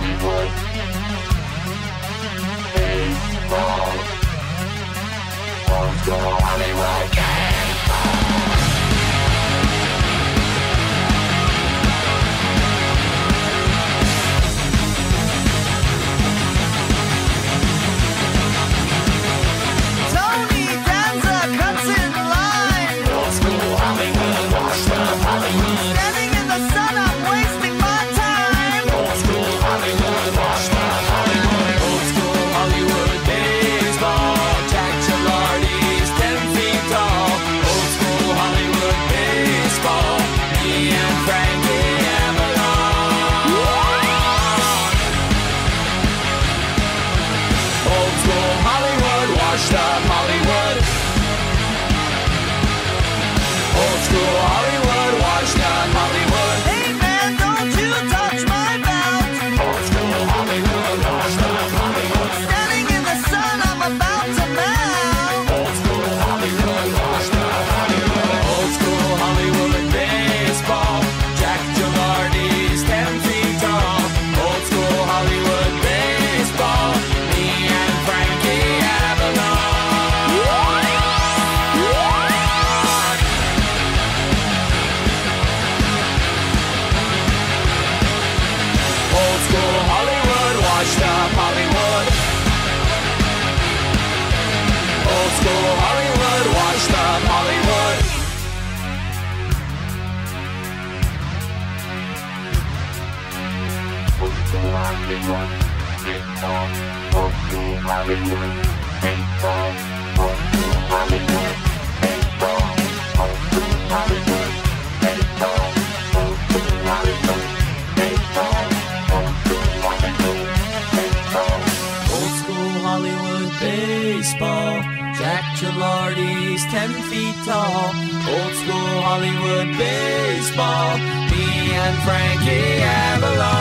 Hollywood. Old School Hollywood Baseball. Jack Gilardi's 10 feet tall. Old School Hollywood Baseball. Me and Frankie Avalon.